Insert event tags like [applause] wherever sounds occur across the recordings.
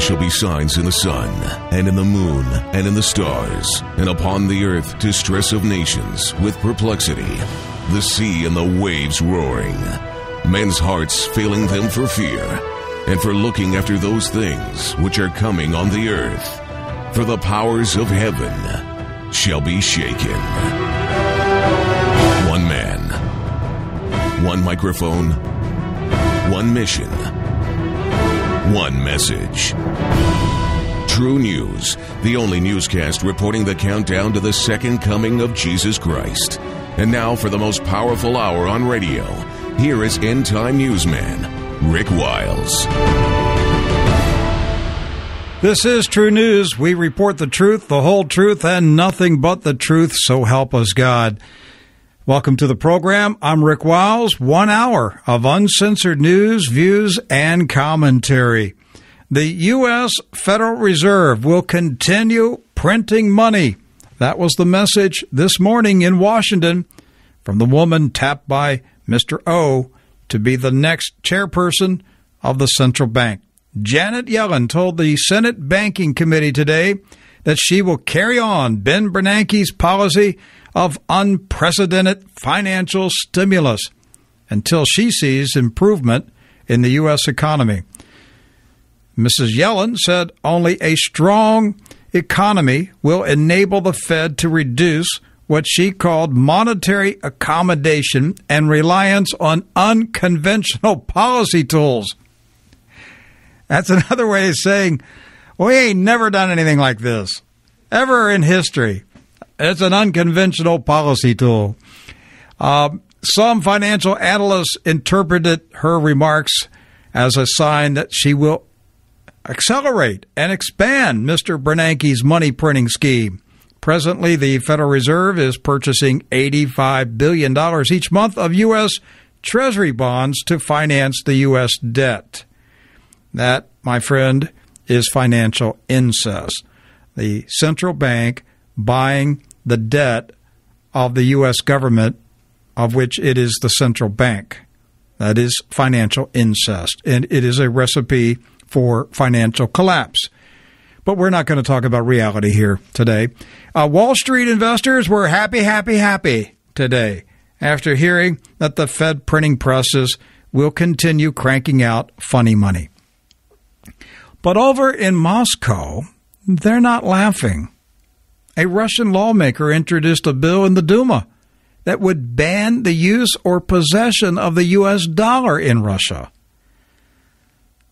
there shall be signs in the sun, and in the moon, and in the stars, and upon the earth distress of nations, with perplexity, the sea and the waves roaring, men's hearts failing them for fear, and for looking after those things which are coming on the earth. For the powers of heaven shall be shaken. One man, one microphone, one mission, one message. True News, the only newscast reporting the countdown to the second coming of Jesus Christ. And now for the most powerful hour on radio, here is End Time Newsman, Rick Wiles. This is True News. We report the truth, the whole truth, and nothing but the truth, so help us God. Welcome to the program. I'm Rick Wiles. One hour of uncensored news, views, and commentary. The U.S. Federal Reserve will continue printing money. That was the message this morning in Washington from the woman tapped by Mr. O to be the next chairperson of the central bank. Janet Yellen told the Senate Banking Committee today that she will carry on Ben Bernanke's policy of unprecedented financial stimulus until she sees improvement in the U.S. economy. Mrs. Yellen said only a strong economy will enable the Fed to reduce what she called monetary accommodation and reliance on unconventional policy tools. That's [laughs] another way of saying we ain't never done anything like this ever in history. It's an unconventional policy tool. Uh, some financial analysts interpreted her remarks as a sign that she will accelerate and expand Mr. Bernanke's money printing scheme. Presently, the Federal Reserve is purchasing $85 billion each month of U.S. Treasury bonds to finance the U.S. debt. That, my friend, is financial incest. The central bank buying the debt of the U.S. government, of which it is the central bank. That is financial incest, and it is a recipe for financial collapse. But we're not going to talk about reality here today. Uh, Wall Street investors were happy, happy, happy today after hearing that the Fed printing presses will continue cranking out funny money. But over in Moscow, they're not laughing. A Russian lawmaker introduced a bill in the Duma that would ban the use or possession of the U.S. dollar in Russia.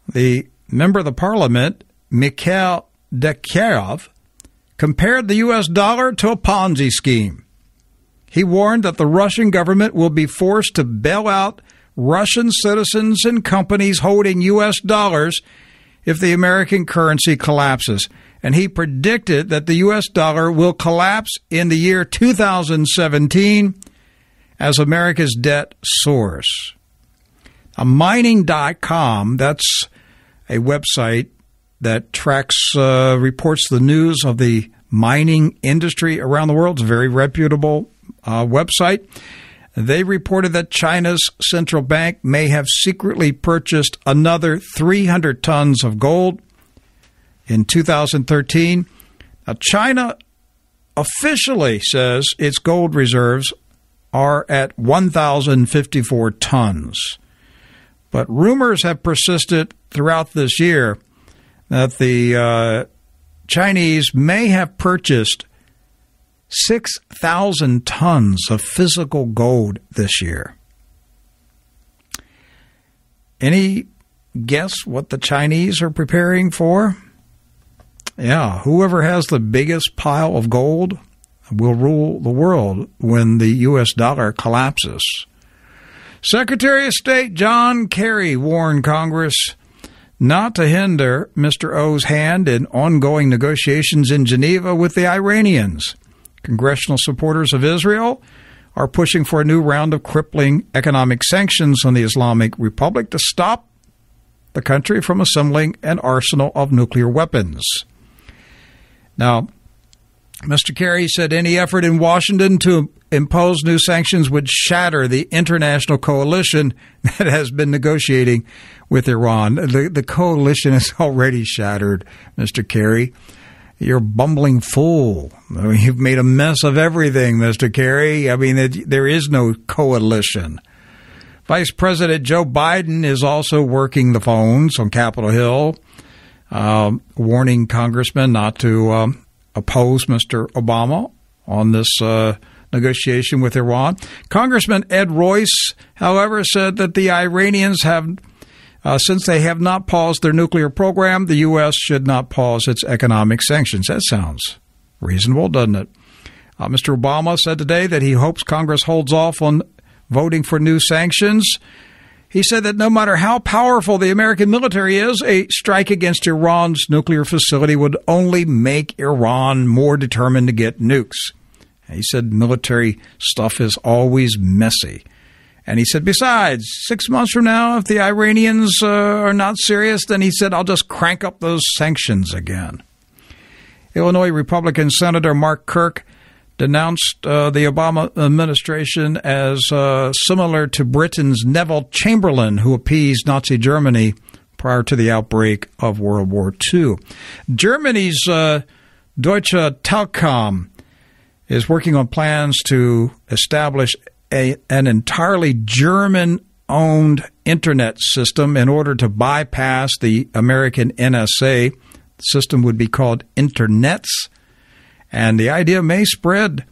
The member of the parliament, Mikhail Degtyarev, compared the U.S. dollar to a Ponzi scheme. He warned that the Russian government will be forced to bail out Russian citizens and companies holding U.S. dollars if the American currency collapses. And he predicted that the U.S. dollar will collapse in the year 2017 as America's debt soars. A mining.com, that's a website that tracks, uh, reports the news of the mining industry around the world. It's a very reputable uh, website. They reported that China's central bank may have secretly purchased another 300 tons of gold in 2013. Now, China officially says its gold reserves are at 1,054 tons. But rumors have persisted throughout this year that the uh, Chinese may have purchased 6,000 tons of physical gold this year. Any guess what the Chinese are preparing for? Yeah, whoever has the biggest pile of gold will rule the world when the U.S. dollar collapses. Secretary of State John Kerry warned Congress not to hinder Mr. O's hand in ongoing negotiations in Geneva with the Iranians. Congressional supporters of Israel are pushing for a new round of crippling economic sanctions on the Islamic Republic to stop the country from assembling an arsenal of nuclear weapons. Now, Mr. Kerry said any effort in Washington to impose new sanctions would shatter the international coalition [laughs] that has been negotiating with Iran. The, the coalition is already shattered, Mr. Kerry. You're a bumbling fool. I mean, you've made a mess of everything, Mr. Kerry. I mean, it, there is no coalition. Vice President Joe Biden is also working the phones on Capitol Hill, uh, warning congressmen not to um, oppose Mr. Obama on this uh, negotiation with Iran. Congressman Ed Royce, however, said that the Iranians have, uh, since they have not paused their nuclear program, the U.S. should not pause its economic sanctions. That sounds reasonable, doesn't it? Uh, Mr. Obama said today that he hopes Congress holds off on voting for new sanctions. He said that no matter how powerful the American military is, a strike against Iran's nuclear facility would only make Iran more determined to get nukes. He said military stuff is always messy. And he said, besides, six months from now, if the Iranians uh, are not serious, then he said, I'll just crank up those sanctions again. Illinois Republican Senator Mark Kirk denounced uh, the Obama administration as uh, similar to Britain's Neville Chamberlain, who appeased Nazi Germany prior to the outbreak of World War II. Germany's uh, Deutsche Telekom is working on plans to establish a, an entirely German owned internet system in order to bypass the American NSA. The system would be called Internets and the idea may spread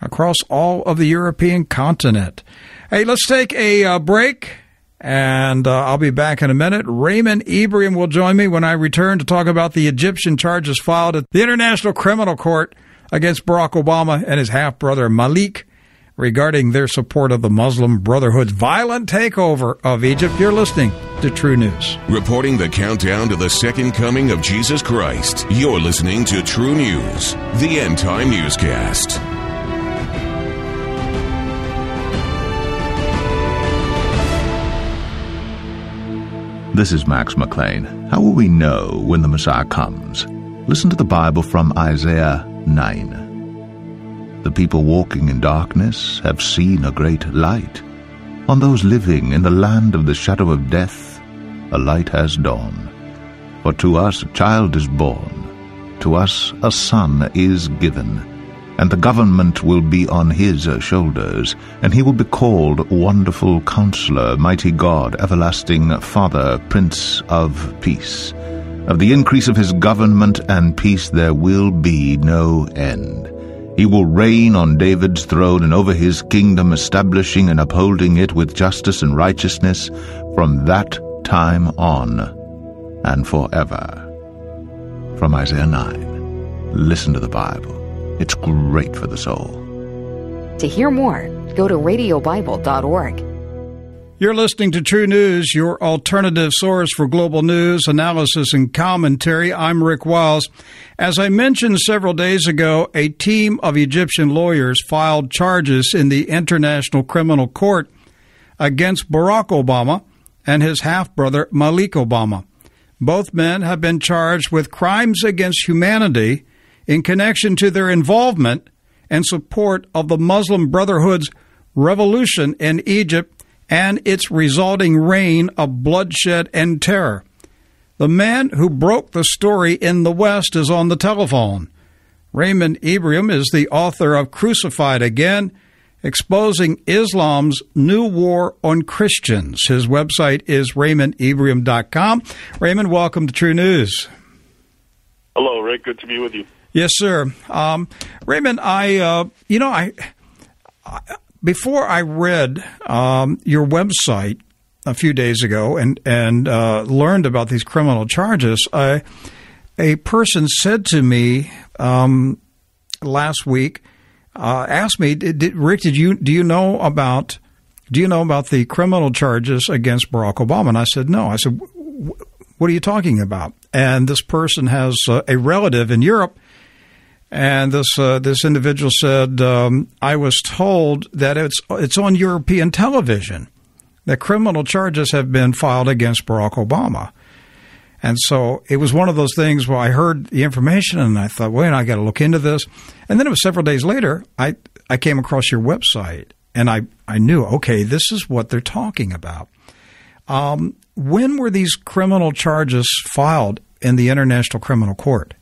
across all of the European continent. Hey, let's take a uh, break, and uh, I'll be back in a minute. Raymond Ibrahim will join me when I return to talk about the Egyptian charges filed at the International Criminal Court against Barack Obama and his half brother Malik regarding their support of the Muslim Brotherhood's violent takeover of Egypt. You're listening to True News. Reporting the countdown to the second coming of Jesus Christ, you're listening to True News, the end time newscast. This is Max McLean. How will we know when the Messiah comes? Listen to the Bible from Isaiah 9. The people walking in darkness have seen a great light. On those living in the land of the shadow of death, a light has dawned. For to us a child is born, to us a son is given, and the government will be on his shoulders, and he will be called Wonderful Counselor, Mighty God, Everlasting Father, Prince of Peace. Of the increase of his government and peace there will be no end he will reign on David's throne and over his kingdom, establishing and upholding it with justice and righteousness from that time on and forever. From Isaiah 9. Listen to the Bible. It's great for the soul. To hear more, go to radiobible.org. You're listening to True News, your alternative source for global news, analysis, and commentary. I'm Rick Wiles. As I mentioned several days ago, a team of Egyptian lawyers filed charges in the International Criminal Court against Barack Obama and his half brother Malik Obama. Both men have been charged with crimes against humanity in connection to their involvement and support of the Muslim Brotherhood's revolution in Egypt and its resulting reign of bloodshed and terror. The man who broke the story in the West is on the telephone. Raymond Ibrahim is the author of Crucified Again, exposing Islam's new war on Christians. His website is raymondibrahim.com. Raymond, welcome to True News. Hello, Rick. Good to be with you. Yes, sir. Um, Raymond, I, uh, you know, I, I before I read um, your website a few days ago and and uh, learned about these criminal charges, I, a person said to me um, last week, uh, asked me, did, Rick, did you do you know about do you know about the criminal charges against Barack Obama? And I said, no. I said, what are you talking about? And this person has uh, a relative in Europe and this uh, this individual said, um, "I was told that it's it's on European television that criminal charges have been filed against Barack Obama." And so it was one of those things where I heard the information and I thought, wait, I got to look into this. And then it was several days later, I, I came across your website and I, I knew, okay, this is what they're talking about. Um, when were these criminal charges filed in the International Criminal Court?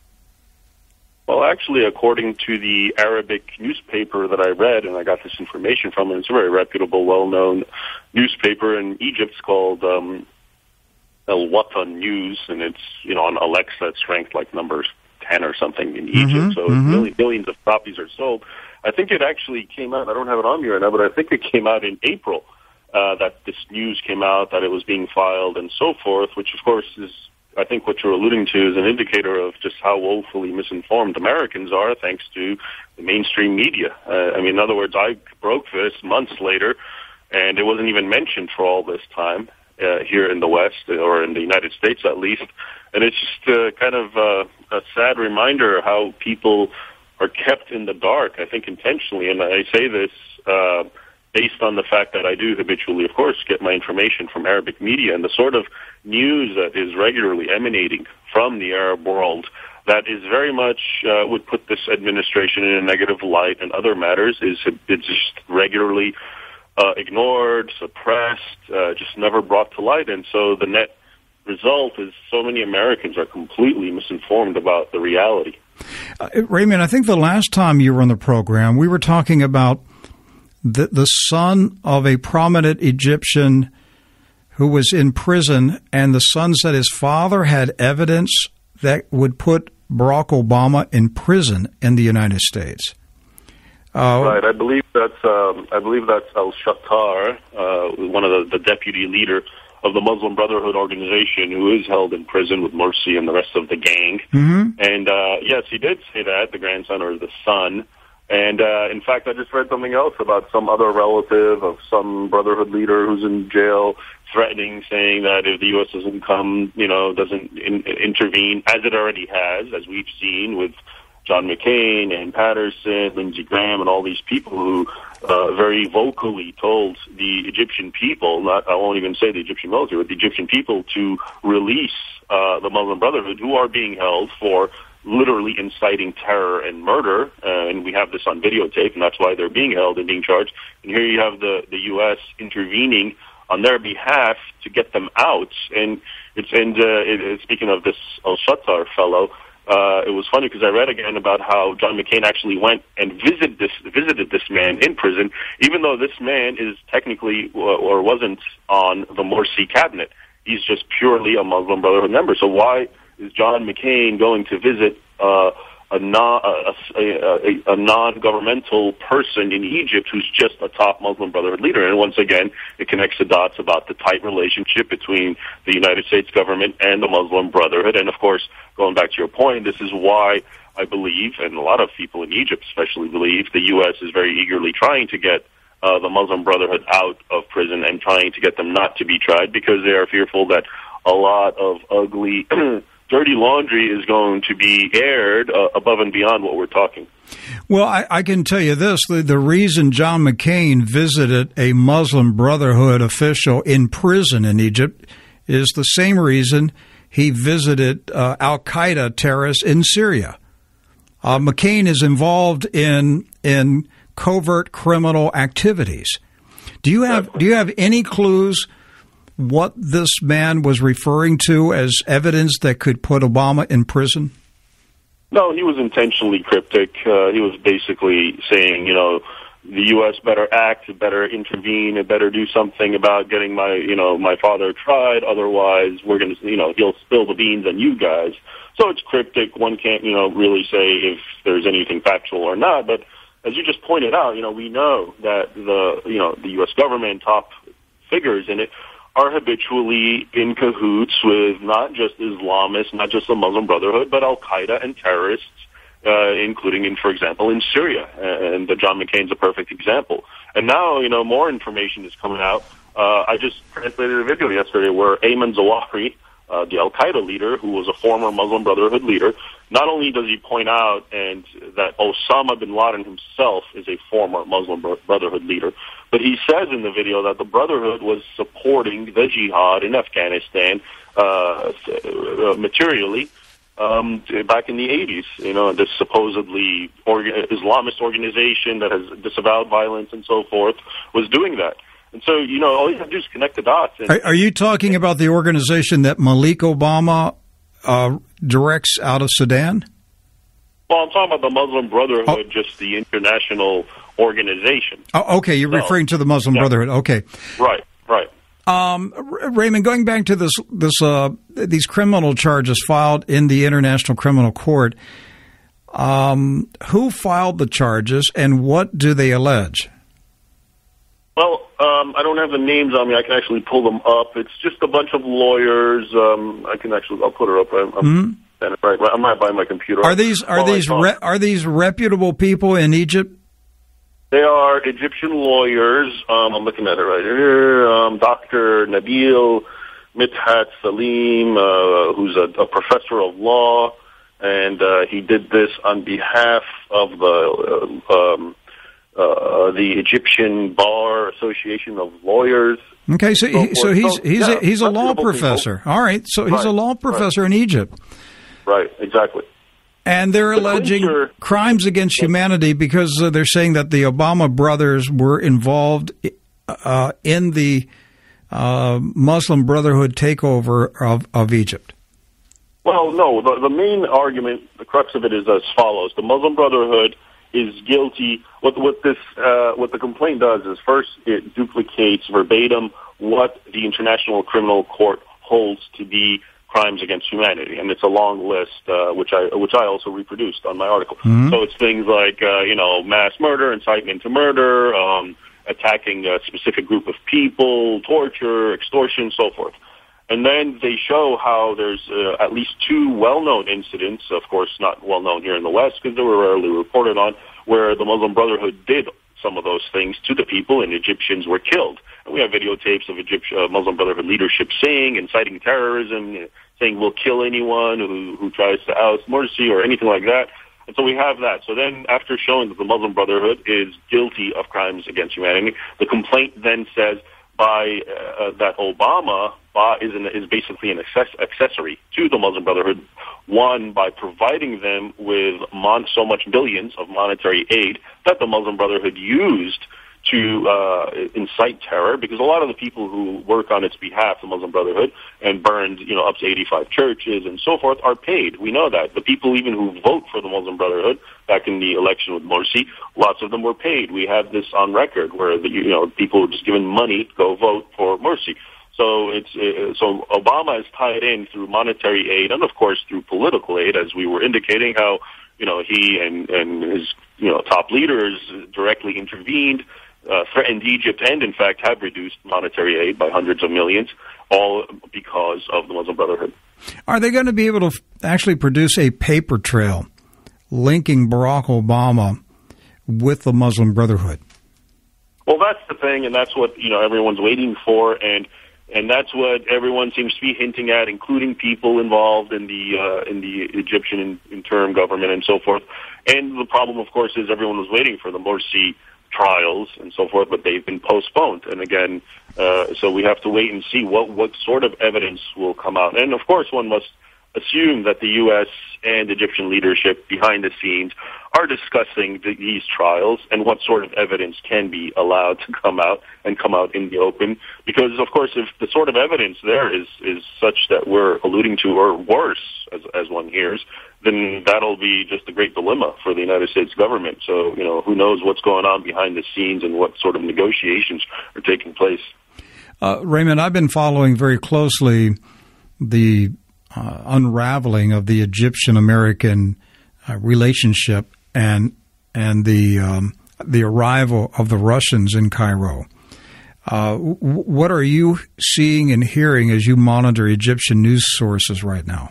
Well, actually, according to the Arabic newspaper that I read, and I got this information from, it's a very reputable, well-known newspaper in Egypt. It's called um, El Watan News, and it's you know on Alexa, it's ranked like number ten or something in Egypt. Mm-hmm, so mm-hmm. millions, millions of copies are sold. I think it actually came out. I don't have it on me right now, but I think it came out in April uh, that this news came out that it was being filed and so forth, which of course is I think what you're alluding to is an indicator of just how woefully misinformed Americans are, thanks to the mainstream media. Uh, I mean, in other words, I broke this months later, and it wasn't even mentioned for all this time uh, here in the West or in the United States, at least. And it's just uh, kind of uh, a sad reminder how people are kept in the dark. I think intentionally, and I say this. Uh, based on the fact that I do habitually, of course, get my information from Arabic media and the sort of news that is regularly emanating from the Arab world that is very much uh, would put this administration in a negative light and other matters is it's just regularly uh, ignored, suppressed, uh, just never brought to light. And so the net result is so many Americans are completely misinformed about the reality. Uh, Raymond, I think the last time you were on the program, we were talking about the, the son of a prominent Egyptian who was in prison, and the son said his father had evidence that would put Barack Obama in prison in the United States. Uh, right, I believe that's um, I believe that's Al Shater, uh, one of the, the deputy leader of the Muslim Brotherhood organization, who is held in prison with Morsi and the rest of the gang. Mm-hmm. And uh, yes, he did say that the grandson or the son. And uh, in fact, I just read something else about some other relative of some Brotherhood leader who's in jail, threatening, saying that if the U.S. doesn't come, you know, doesn't in, intervene, as it already has, as we've seen with John McCain and Patterson, Lindsey Graham, and all these people who uh, very vocally told the Egyptian people, not I won't even say the Egyptian military, but the Egyptian people to release uh, the Muslim Brotherhood, who are being held for literally inciting terror and murder, uh, and we have this on videotape, and that's why they're being held and being charged. And here you have the the U.S. intervening on their behalf to get them out. And it's and uh, it, speaking of this Al Shater fellow, uh, it was funny because I read again about how John McCain actually went and visited this visited this man in prison, even though this man is technically or wasn't on the Morsi cabinet. He's just purely a Muslim Brotherhood member. So why? Is John McCain going to visit uh, a, non, a, a, a, non-governmental person in Egypt who's just a top Muslim Brotherhood leader. And once again, it connects the dots about the tight relationship between the United States government and the Muslim Brotherhood. And of course, going back to your point, this is why I believe, and a lot of people in Egypt especially believe, the U.S. is very eagerly trying to get uh, the Muslim Brotherhood out of prison and trying to get them not to be tried because they are fearful that a lot of ugly [clears throat] dirty laundry is going to be aired uh, above and beyond what we're talking. Well, I, I can tell you this the, the, reason John McCain visited a Muslim Brotherhood official in prison in Egypt is the same reason he visited uh, Al Qaeda terrorists in Syria. Uh, McCain is involved in in covert criminal activities. Do you have do you have any clues what this man was referring to as evidence that could put Obama in prison? No, he was intentionally cryptic. Uh, he was basically saying, you know, the U.S. better act, better intervene, and better do something about getting my, you know, my father tried. Otherwise, we're going to, you know, he'll spill the beans on you guys. So it's cryptic. One can't, you know, really say if there's anything factual or not. But as you just pointed out, you know, we know that the, you know, the U.S. government, top figures in it, are habitually in cahoots with not just Islamists, not just the Muslim Brotherhood, but Al Qaeda and terrorists, uh, including in, for example, in Syria. And John McCain's a perfect example. And now, you know, more information is coming out. Uh, I just translated a video yesterday where Ayman Zawahiri, uh, the Al Qaeda leader, who was a former Muslim Brotherhood leader. Not only does he point out and that Osama bin Laden himself is a former Muslim Brotherhood leader, but he says in the video that the Brotherhood was supporting the jihad in Afghanistan uh, uh materially um, back in the 80s. You know, this supposedly orga- Islamist organization that has disavowed violence and so forth was doing that. And so, you know, all you have to do is connect the dots. And, are, are you talking about the organization that Malik Obama uh, directs out of Sudan? Well, I'm talking about the Muslim Brotherhood, oh. just the international organization. Oh, okay, you're so, referring to the Muslim yeah. Brotherhood. Okay, right, right. Um, Raymond, going back to this, this, uh, these criminal charges filed in the International Criminal Court, um, who filed the charges and what do they allege? Well, um, I don't have the names on me. I can actually pull them up. It's just a bunch of lawyers. Um, I can actually. I'll put her up. I'm, I'm mm-hmm. right. I'm not by my computer. Are these are these re- are these reputable people in Egypt? They are Egyptian lawyers. Um, I'm looking at it right here. Um, Dr. Nabil Mithat Salim, uh, who's a, a, professor of law, and uh, he did this on behalf of the uh, um, uh, the Egyptian Bar Association of Lawyers. Okay, so he, so he's he's yeah, a, he's a law professor. People. All right, so he's right, a law professor right. in Egypt. Right, exactly. And they're alleging crimes against humanity because uh, they're saying that the Obama brothers were involved uh, in the uh, Muslim Brotherhood takeover of, of Egypt. Well, no. The, the main argument, the crux of it is as follows: the Muslim Brotherhood is guilty. What what this uh, what the complaint does is first it duplicates verbatim what the International Criminal Court holds to be crimes against humanity, and it's a long list uh, which I which I also reproduced on my article. Mm-hmm. So it's things like uh, you know mass murder, incitement to murder, um, attacking a specific group of people, torture, extortion, so forth. And then they show how there's uh, at least two well-known incidents, of course not well-known here in the West because they were rarely reported on, where the Muslim Brotherhood did some of those things to the people and Egyptians were killed. And we have videotapes of Egyptian uh, Muslim Brotherhood leadership saying, inciting terrorism, saying we'll kill anyone who, who tries to oust Morsi or anything like that. And so we have that. So then, after showing that the Muslim Brotherhood is guilty of crimes against humanity, the complaint then says by uh, that Obama uh, is an, is basically an access, accessory to the Muslim Brotherhood. One by providing them with mon- so much billions of monetary aid that the Muslim Brotherhood used to uh, incite terror because a lot of the people who work on its behalf, the Muslim Brotherhood, and burned, you know, up to 85 churches and so forth, are paid. We know that. The people even who vote for the Muslim Brotherhood back in the election with Morsi, lots of them were paid. We have this on record where, the, you know, people were just given money, to go vote for Morsi. So it's uh, so Obama is tied in through monetary aid and of course through political aid, as we were indicating how you know he and and his you know top leaders directly intervened uh, threatened Egypt and, in fact, have reduced monetary aid by hundreds of millions, all because of the Muslim Brotherhood. Are they going to be able to f- actually produce a paper trail linking Barack Obama with the Muslim Brotherhood? Well, that's the thing, and that's what you know everyone's waiting for, and and that's what everyone seems to be hinting at, including people involved in the uh, in the Egyptian interim government and so forth. And the problem, of course, is everyone was waiting for the Morsi trials and so forth, but they've been postponed. And again, uh, so we have to wait and see what what sort of evidence will come out. And of course, one must assume that the U.S. and Egyptian leadership behind the scenes are discussing the, these trials and what sort of evidence can be allowed to come out and come out in the open. Because, of course, if the sort of evidence there is, is such that we're alluding to, or worse, as, as one hears, then that'll be just a great dilemma for the United States government. So, you know, who knows what's going on behind the scenes and what sort of negotiations are taking place. Uh, Raymond, I've been following very closely the uh, unraveling of the Egyptian American uh, relationship and and the um, the arrival of the Russians in Cairo. Uh, w- what are you seeing and hearing as you monitor Egyptian news sources right now?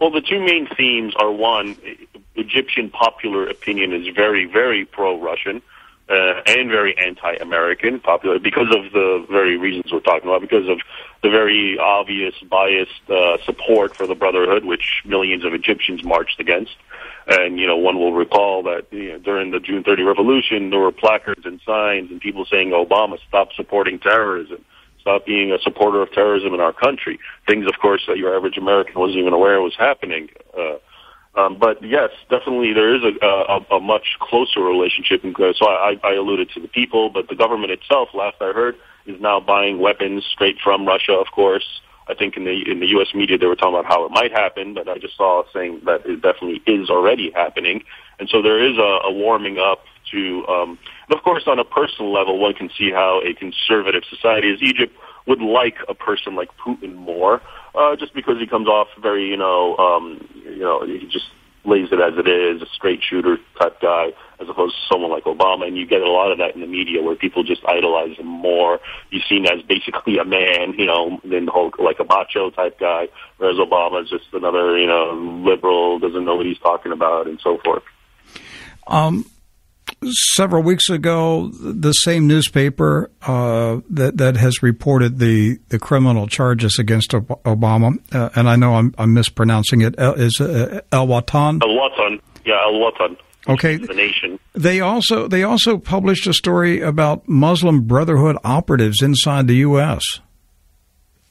Well, the two main themes are one, Egyptian popular opinion is very, very pro Russian uh, and very anti-American, popular because of the very reasons we're talking about, because of the very obvious biased uh, support for the Brotherhood, which millions of Egyptians marched against. And you know, one will recall that you know, during the June 30 revolution, there were placards and signs and people saying, "Obama, stop supporting terrorism." Stop being a supporter of terrorism in our country. Things, of course, that your average American wasn't even aware was happening. Uh, um, but yes, definitely there is a, a, a much closer relationship. So I, I alluded to the people, but the government itself, last I heard, is now buying weapons straight from Russia. Of course, I think in the in the U.S. media they were talking about how it might happen, but I just saw saying that it definitely is already happening. And so there is a, a warming up to. Um, and of course, on a personal level, one can see how a conservative society as Egypt would like a person like Putin more uh, just because he comes off very, you know, um, you know, he just lays it as it is, a straight shooter type guy, as opposed to someone like Obama. And you get a lot of that in the media where people just idolize him more. He's seen as basically a man, you know, than the whole like a macho type guy, whereas Obama is just another, you know, liberal, doesn't know what he's talking about, and so forth. Um, several weeks ago, the same newspaper uh, that that has reported the, the criminal charges against Obama, uh, and I know I'm, I'm mispronouncing it, is uh, El Watan. El Watan, yeah, El Watan. Okay. The nation. They also they also published a story about Muslim Brotherhood operatives inside the U.S.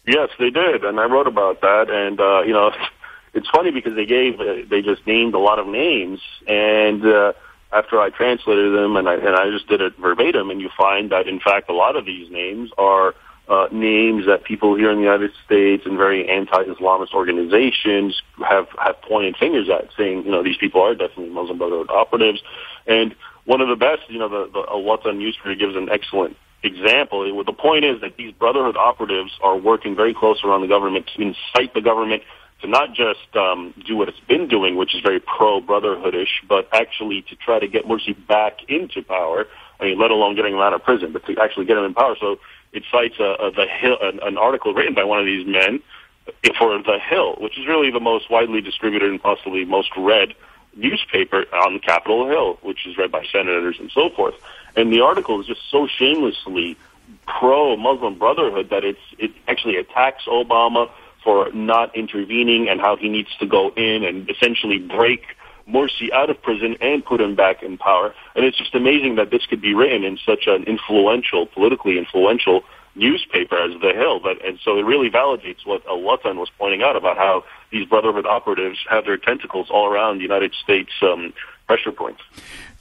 Yes, they did, and I wrote about that. And uh, you know, [laughs] it's funny because they gave uh, they just named a lot of names, and uh, after I translated them and I, and I just did it verbatim, and you find that in fact a lot of these names are uh, names that people here in the United States and very anti-Islamist organizations have have pointed fingers at, saying you know these people are definitely Muslim Brotherhood operatives, and one of the best, you know, the, the on Newspaper gives an excellent example. The point is that these Brotherhood operatives are working very close around the government to incite the government to not just um, do what it's been doing, which is very pro brotherhoodish, but actually to try to get Morsi back into power. I mean, let alone getting him out of prison, but to actually get him in power. So it cites a, a, the Hill, an, an article written by one of these men for the Hill, which is really the most widely distributed and possibly most read newspaper on Capitol Hill, which is read by senators and so forth. And the article is just so shamelessly pro Muslim Brotherhood that it's it actually attacks Obama for not intervening and how he needs to go in and essentially break Morsi out of prison and put him back in power. And it's just amazing that this could be written in such an influential, politically influential newspaper as The Hill. But, and so it really validates what Al Watan was pointing out about how these Brotherhood operatives have their tentacles all around the United States um, pressure points.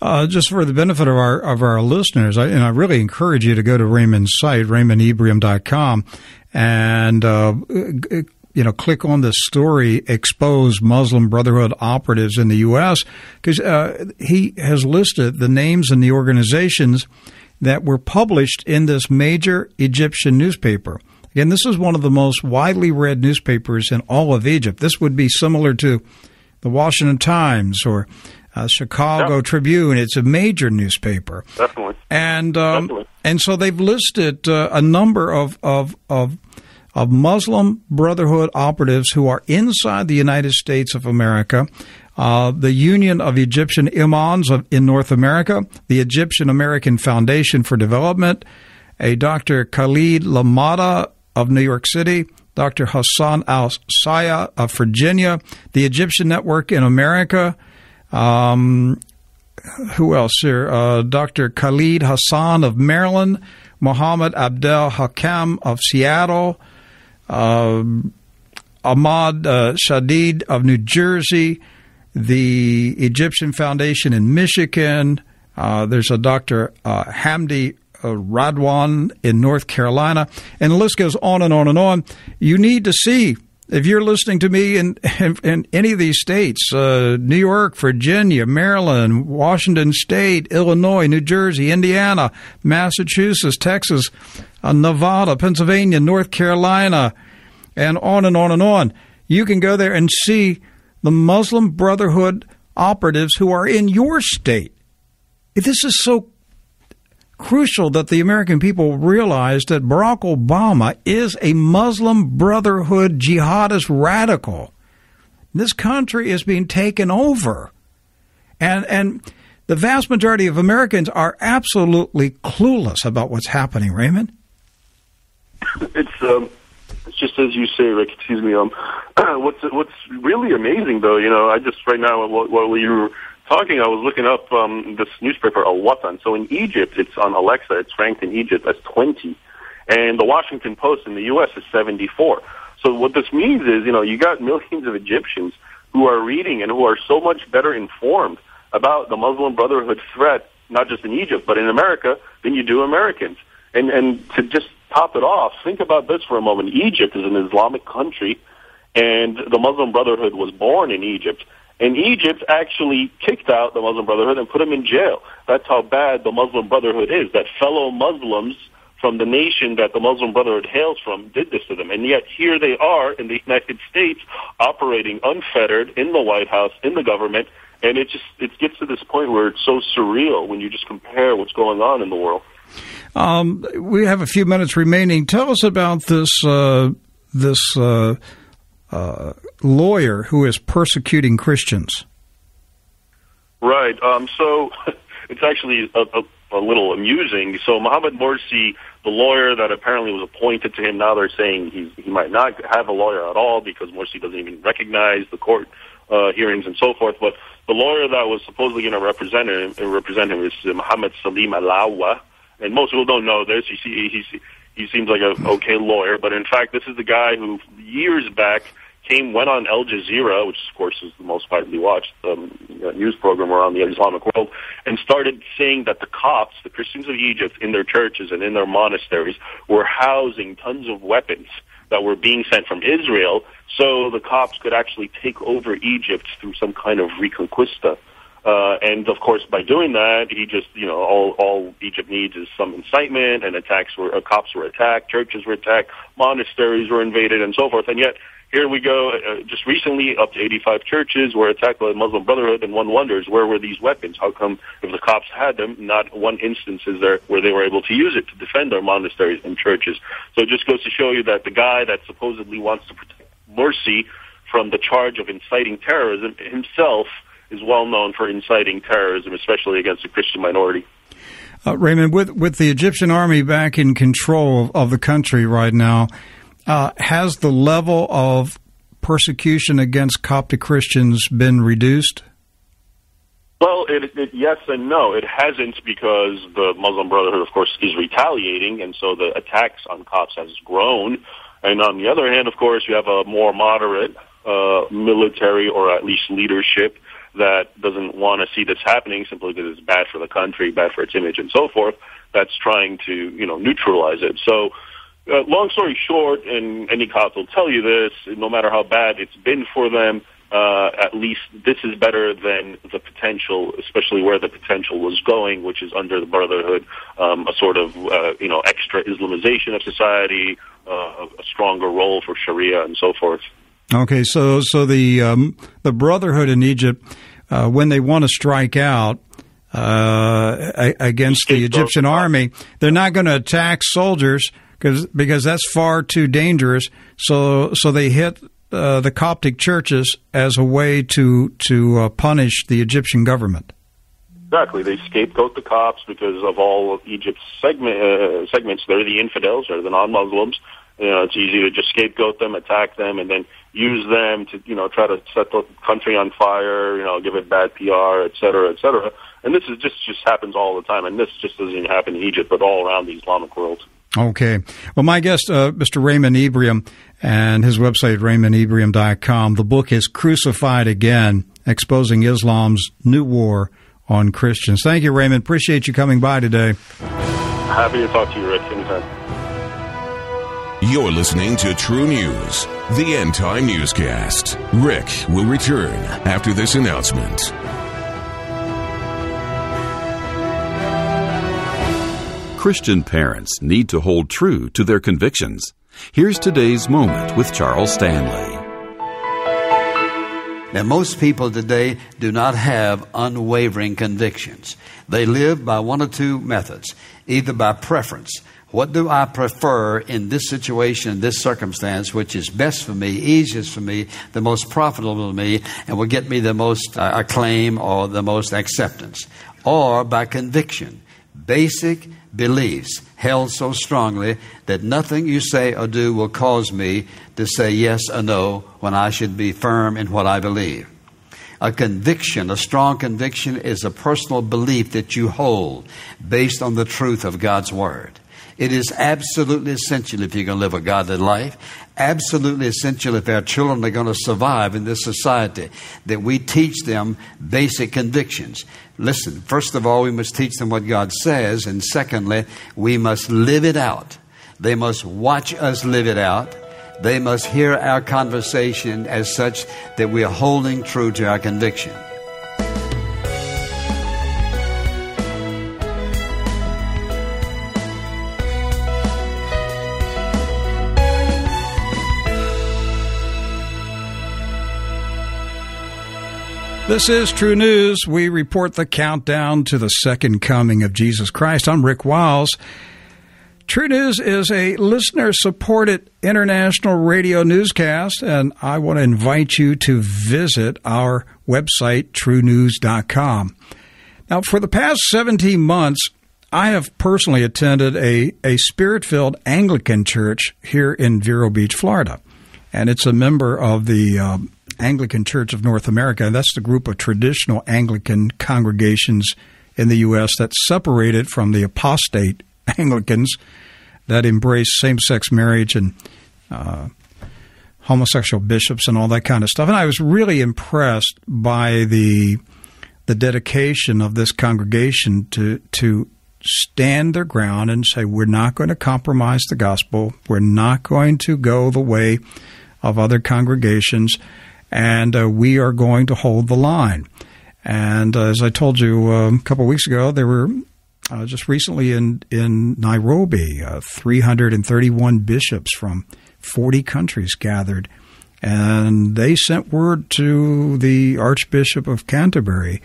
Uh, just for the benefit of our of our listeners, I, and I really encourage you to go to Raymond's site, RaymondIbrahim.com, and uh, you know, click on the story, expose Muslim Brotherhood operatives in the U.S., because uh, he has listed the names and the organizations that were published in this major Egyptian newspaper. Again, this is one of the most widely read newspapers in all of Egypt. This would be similar to the Washington Times or uh, Chicago yep. Tribune. It's a major newspaper. Definitely. And um, Definitely. and so they've listed uh, a number of of of of Muslim Brotherhood operatives who are inside the United States of America. Uh, the Union of Egyptian Imams of, in North America, the Egyptian American Foundation for Development, a Dr. Khalid Lamada of New York City, Dr. Hassan Al Saya of Virginia, the Egyptian Network in America. Um, who else here? Uh, Dr. Khalid Hassan of Maryland, Muhammad Abdel Hakam of Seattle, uh, Ahmad uh, Shadid of New Jersey, the Egyptian Foundation in Michigan. Uh, there's a Dr. Uh, Hamdi uh, Radwan in North Carolina, and the list goes on and on and on. You need to see if you're listening to me in, in, in any of these states uh, New York, Virginia, Maryland, Washington State, Illinois, New Jersey, Indiana, Massachusetts, Texas, uh, Nevada, Pennsylvania, North Carolina, and on and on and on. You can go there and see the Muslim Brotherhood operatives who are in your state. This is so crucial that the American people realize that Barack Obama is a Muslim Brotherhood jihadist radical. This country is being taken over. And and the vast majority of Americans are absolutely clueless about what's happening, Raymond. It's um, it's just as you say, Rick. Excuse me. Um, [clears throat] what's what's really amazing, though, you know, I just right now while, while you talking, I was looking up um, this newspaper Al Watan. So in Egypt, it's on Alexa. It's ranked in Egypt as 20, and the Washington Post in the U.S. is 74. So what this means is, you know, you got [laughs] millions of Egyptians who are reading and who are so much better informed about the Muslim Brotherhood threat, not just in Egypt but in America, than you do Americans. And and to just top it off, think about this for a moment. Egypt is an Islamic country, and the Muslim Brotherhood was born in Egypt. And Egypt actually kicked out the Muslim Brotherhood and put them in jail. That's how bad the Muslim Brotherhood is. That fellow Muslims from the nation that the Muslim Brotherhood hails from did this to them. And yet here they are in the United States operating unfettered in the White House, in the government, and it just it gets to this point where it's so surreal when you just compare what's going on in the world. Um, we have a few minutes remaining. Tell us about this uh, this uh, uh, lawyer who is persecuting Christians. Right. Um, so [laughs] it's actually a, a, a, little amusing. So Mohammed Morsi, the lawyer that apparently was appointed to him, now they're saying he's, he might not have a lawyer at all because Morsi doesn't even recognize the court uh, hearings and so forth. But the lawyer that was supposedly going to represent him, represent him is Mohammed Salim Alawa and most people don't know this. He he he seems like a okay lawyer, but in fact, this is the guy who years back came went on Al Jazeera, which of course is the most widely watched um, news program around the Islamic world, and started saying that the Copts, the Christians of Egypt, in their churches and in their monasteries, were housing tons of weapons that were being sent from Israel, so the Copts could actually take over Egypt through some kind of reconquista. Uh, and of course, by doing that, he just, you know, all, all Egypt needs is some incitement, and attacks were, uh, Copts were attacked, churches were attacked, monasteries were invaded, and so forth. And yet, here we go, uh, just recently, up to 85 churches were attacked by the Muslim Brotherhood, and one wonders, where were these weapons? How come, if the Copts had them, not one instance is there where they were able to use it to defend their monasteries and churches? So it just goes to show you that the guy that supposedly wants to protect Morsi from the charge of inciting terrorism himself is well known for inciting terrorism, especially against the Christian minority. Uh, Raymond, with with the Egyptian army back in control of, of the country right now, uh, has the level of persecution against Coptic Christians been reduced? Well, it, it, yes and no. It hasn't because the Muslim Brotherhood, of course, is retaliating, and so the attacks on Copts has grown. And on the other hand, of course, you have a more moderate uh, military or at least leadership that doesn't want to see this happening simply because it's bad for the country, bad for its image, and so forth. That's trying to you know neutralize it. So, uh, long story short, and any cop will tell you this: no matter how bad it's been for them, uh, at least this is better than the potential, especially where the potential was going, which is under the Brotherhood, um, a sort of uh, you know extra Islamization of society, uh, a stronger role for Sharia, and so forth. Okay, so so the um, the Brotherhood in Egypt, uh, when they want to strike out uh, against the Egyptian army, they're not going to attack soldiers because because that's far too dangerous. So so they hit uh, the Coptic churches as a way to to uh, punish the Egyptian government. Exactly, they scapegoat the Copts because of all of Egypt's segment, uh, segments. They're the infidels, they're the non-Muslims. You know, it's easy to just scapegoat them, attack them, and then use them to, you know, try to set the country on fire, you know, give it bad PR, et cetera, et cetera. And this is just, just happens all the time. And this just doesn't happen in Egypt, but all around the Islamic world. Okay. Well, my guest, uh, Mr. Raymond Ibrahim, and his website, raymondibrahim.com. The book is Crucified Again, Exposing Islam's New War on Christians. Thank you, Raymond. Appreciate you coming by today. Happy to talk to you, Rick, anytime. You're listening to True News, the end time newscast. Rick will return after this announcement. Christian parents need to hold true to their convictions. Here's today's moment with Charles Stanley. Now, most people today do not have unwavering convictions. They live by one of two methods either by preference, What do I prefer in this situation, in this circumstance, which is best for me, easiest for me, the most profitable to me, and will get me the most uh, acclaim or the most acceptance? Or by conviction, basic beliefs held so strongly that nothing you say or do will cause me to say yes or no when I should be firm in what I believe. A conviction, a strong conviction, is a personal belief that you hold based on the truth of God's Word. It is absolutely essential if you're going to live a godly life, absolutely essential if our children are going to survive in this society, that we teach them basic convictions. Listen, first of all, we must teach them what God says, and secondly, we must live it out. They must watch us live it out. They must hear our conversation as such that we are holding true to our conviction. This is TruNews. We report the countdown to the second coming of Jesus Christ. I'm Rick Wiles. TruNews is a listener supported international radio newscast, and I want to invite you to visit our website, trunews.com. Now, for the past 17 months, I have personally attended a, a spirit filled Anglican church here in Vero Beach, Florida. And it's a member of the um, Anglican Church of North America. And that's the group of traditional Anglican congregations in the U.S. that's separated from the apostate [laughs] Anglicans that embrace same sex marriage and uh, homosexual bishops and all that kind of stuff. And I was really impressed by the the dedication of this congregation to to stand their ground and say we're not going to compromise the gospel. We're not going to go the way of other congregations and uh, we are going to hold the line. And uh, as I told you um, a couple of weeks ago, there were uh, just recently in in Nairobi, uh, 331 bishops from 40 countries gathered, and they sent word to the Archbishop of Canterbury.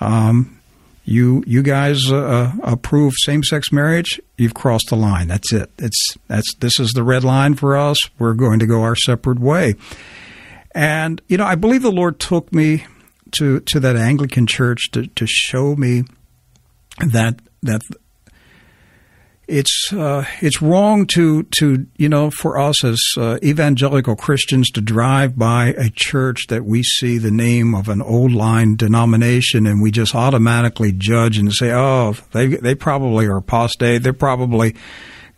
Um, you you guys uh, uh, approve same sex marriage? You've crossed the line. That's it. It's that's this is the red line for us. We're going to go our separate way. And, you know, I believe the Lord took me to, to that Anglican church to, to show me that, that it's uh, it's wrong to to you know for us as uh, evangelical Christians to drive by a church that we see the name of an old line denomination and we just automatically judge and say oh they they probably are apostate. They're probably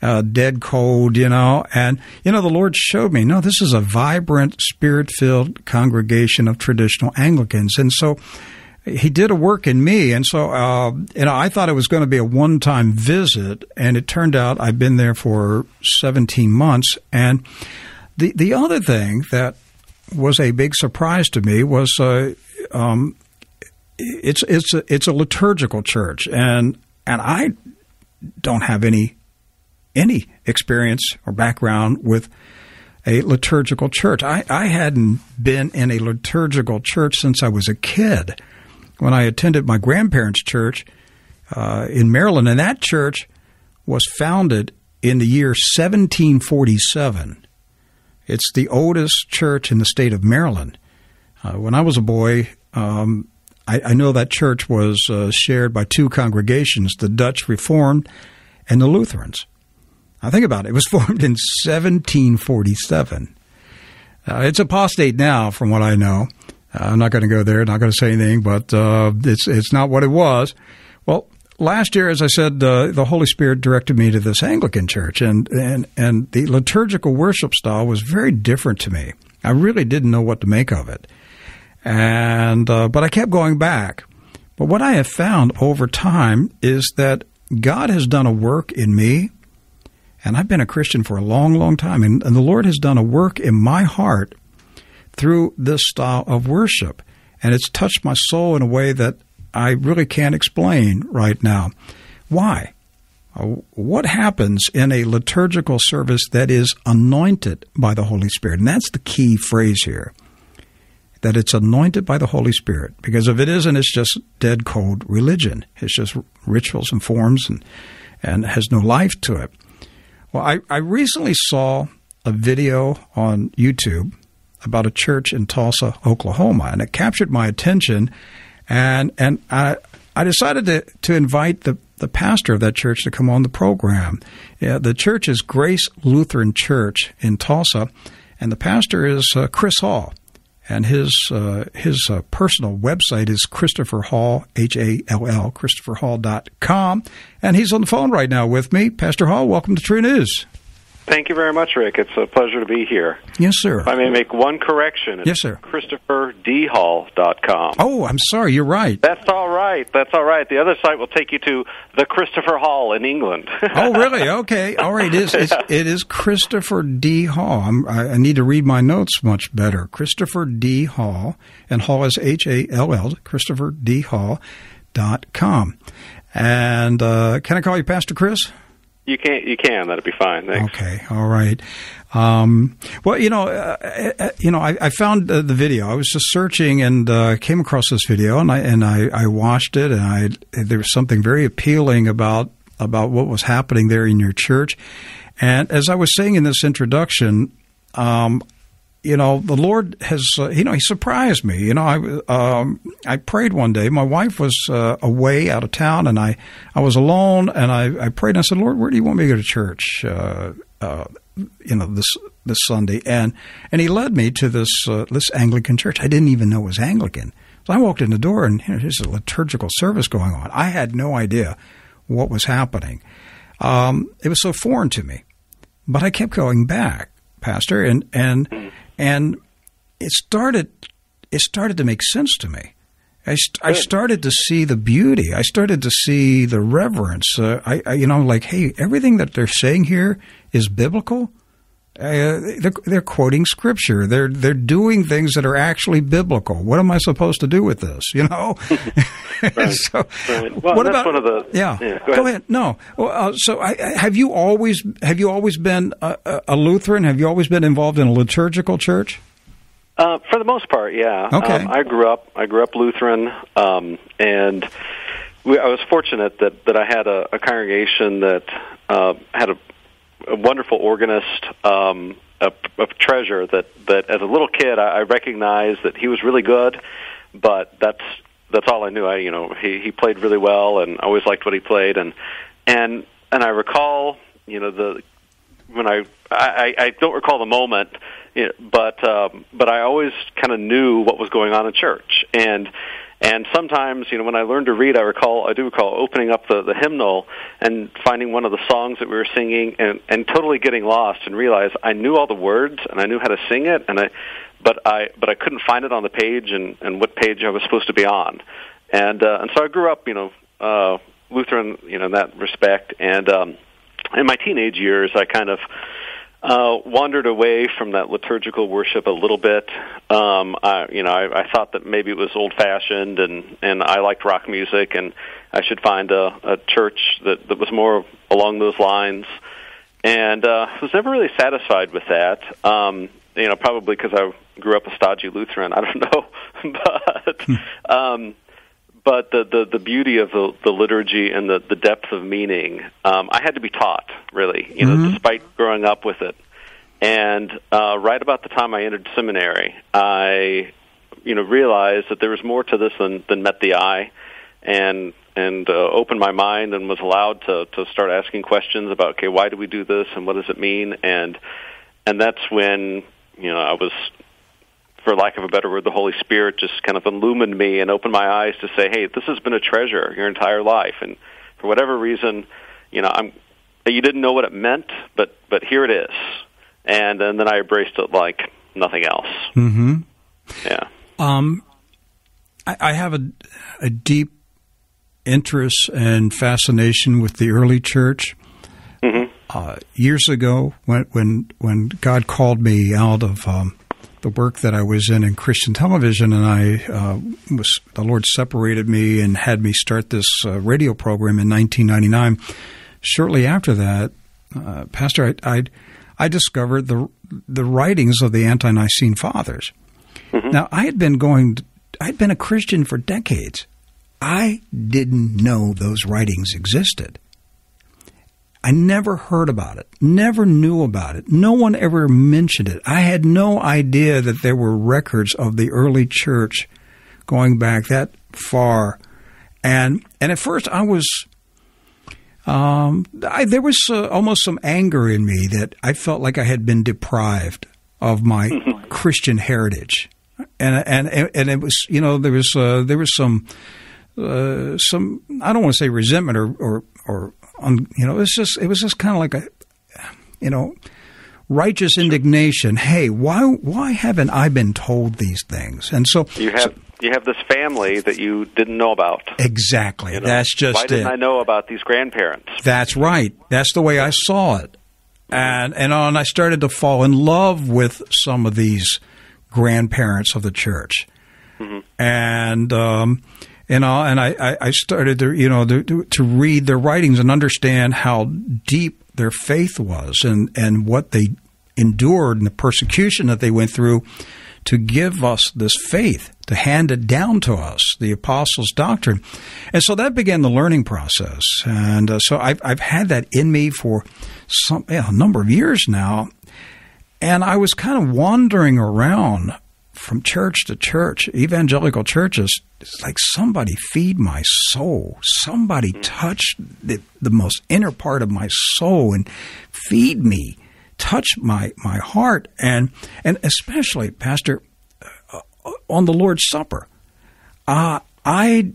uh, dead cold, you know. And, you know, the Lord showed me, no, this is a vibrant, spirit filled congregation of traditional Anglicans. And so, he did a work in me, and so uh, you know I thought it was going to be a one-time visit, and it turned out I've been there for 17 months. And the the other thing that was a big surprise to me was uh, um, it's it's a, it's a liturgical church, and and I don't have any any experience or background with a liturgical church. I, I hadn't been in a liturgical church since I was a kid. When I attended my grandparents' church uh, in Maryland, and that church was founded in the year 1747. It's the oldest church in the state of Maryland. Uh, when I was a boy, um, I, I, know that church was uh, shared by two congregations, the Dutch Reformed and the Lutherans. Now think about it. It was [laughs] formed in 1747. Uh, it's apostate now, from what I know. Uh, I'm not going to go there. Not going to say anything, but uh, it's it's not what it was. Well, last year, as I said, uh, the Holy Spirit directed me to this Anglican church, and and and the liturgical worship style was very different to me. I really didn't know what to make of it, and uh, but I kept going back. But what I have found over time is that God has done a work in me and I've been a Christian for a long, long time. And, and the Lord has done a work in my heart through this style of worship. And it's touched my soul in a way that I really can't explain right now. Why? Uh, what happens in a liturgical service that is anointed by the Holy Spirit? And that's the key phrase here that it's anointed by the Holy Spirit. Because if it isn't, it's just dead cold religion. It's just rituals and forms and, and has no life to it. Well, I, I recently saw a video on YouTube about a church in Tulsa, Oklahoma, and it captured my attention. And and I I decided to to invite the the pastor of that church to come on the program. Yeah, the church is Grace Lutheran Church in Tulsa, and the pastor is uh, Chris Hall. And his uh, his uh, personal website is Christopher Hall, H A L L, ChristopherHall.com. And he's on the phone right now with me. Pastor Hall, welcome to TruNews. Thank you very much, Rick. It's a pleasure to be here. Yes, sir. If I may make one correction. It's yes, sir. ChristopherDHall.com. Oh, I'm sorry. You're right. That's all right. That's all right. The other site will take you to the Christopher Hall in England. [laughs] oh, really? Okay. All right. It is, it's, it is Christopher D. Hall. I'm, I need to read my notes much better. Christopher D. Hall, and Hall is H A L L, ChristopherDHall.com. And uh, can I call you Pastor Chris? You can, you can. That'd be fine. Thanks. Okay, all right. Um, well, you know, uh, uh, you know, I, I found uh, the video. I was just searching and uh, came across this video, and I and I, I watched it, and I there was something very appealing about about what was happening there in your church. And as I was saying in this introduction, um, you know, the Lord has, uh, you know, He surprised me. You know, I um, I prayed one day. My wife was uh, away out of town, and I I was alone, and I, I prayed. and I said, Lord, where do you want me to go to church? Uh, uh, you know, this this Sunday, and and He led me to this uh, this Anglican church. I didn't even know it was Anglican. So I walked in the door, and you know, there's a liturgical service going on. I had no idea what was happening. Um, it was so foreign to me, but I kept going back, Pastor, and and and it started it started to make sense to me. I, st- I started to see the beauty. I started to see the reverence. Uh, I, I, you know, like, hey, everything that they're saying here is biblical. Uh, they're, they're, quoting scripture. They're they're doing things that are actually biblical. What am I supposed to do with this? You know. [laughs] [laughs] right. so, right. Well, what about one of the? Yeah. yeah go, ahead. go, ahead. No. Well, uh, so, I, have you always have you always been a, a, Lutheran? Have you always been involved in a liturgical church? Uh, for the most part, yeah. Okay. Um, I grew up. I grew up Lutheran, um, and we, I was fortunate that that I had a, a congregation that uh, had a a wonderful organist, um, a, a treasure that that as a little kid I, I recognized that he was really good, but that's that's all I knew. I you know he he played really well, and I always liked what he played, and and and I recall you know the when I I, I don't recall the moment, you know, but um, but I always kind of knew what was going on in church, and and sometimes, you know, when I learned to read, I recall, I do recall opening up the, the hymnal and finding one of the songs that we were singing and, and totally getting lost and realize I knew all the words and I knew how to sing it and I, but I, but I couldn't find it on the page and, and what page I was supposed to be on. And, uh, and so I grew up, you know, uh, Lutheran, you know, in that respect. And, um, in my teenage years, I kind of, uh, wandered away from that liturgical worship a little bit. Um, I, you know, I, I thought that maybe it was old-fashioned, and and I liked rock music, and I should find a, a church that that was more along those lines. And uh, was never really satisfied with that. Um, you know, probably because I grew up a stodgy Lutheran. I don't [laughs] know, but. um, but the, the, the beauty of the, the liturgy and the, the depth of meaning, um, I had to be taught, really, you know, mm-hmm. despite growing up with it. And uh, right about the time I entered seminary, I, you know, realized that there was more to this than, than met the eye, and and uh, opened my mind and was allowed to to start asking questions about, okay, why do we do this and what does it mean? And and that's when you know I was for lack of a better word, the Holy Spirit just kind of illumined me and opened my eyes to say, hey, this has been a treasure your entire life, and for whatever reason, you know, I'm you didn't know what it meant, but but here it is, and, and then I embraced it like nothing else. Mm-hmm. Yeah. Um, I, I have a a deep interest and fascination with the early church. Mm-hmm. Uh, years ago, when when when God called me out of um, the work that I was in in Christian television, and I uh, was the Lord separated me and had me start this uh, radio program in 1999. Shortly after that, uh, Pastor, I, I, I discovered the the writings of the ante-Nicene fathers. Mm-hmm. Now, I had been going, I had been a Christian for decades. I didn't know those writings existed. I never heard about it, never knew about it. No one ever mentioned it. I had no idea that there were records of the early church going back that far. And and at first I was um, I, there was uh, almost some anger in me that I felt like I had been deprived of my [laughs] Christian heritage, and and and it was you know there was uh, there was some uh, some I don't want to say resentment or or or un, you know it was just it was just kind of like a you know righteous indignation. Hey, why why haven't I been told these things? And so you have so, you have this family that you didn't know about. Exactly. You know? That's just why didn't it. I know about these grandparents? That's right. That's the way I saw it, and and and I started to fall in love with some of these grandparents of the church, mm-hmm. and. Um, you know, and I, I started to, you know, to, to read their writings and understand how deep their faith was and, and what they endured and the persecution that they went through to give us this faith, to hand it down to us, the apostles' doctrine. And so that began the learning process. And uh, so I've, I've had that in me for some, yeah, a number of years now. And I was kind of wandering around from church to church, evangelical churches. It's like somebody feed my soul. Somebody touch the, the most inner part of my soul and feed me touch my, my heart and and especially pastor uh, on the Lord's Supper. Uh, I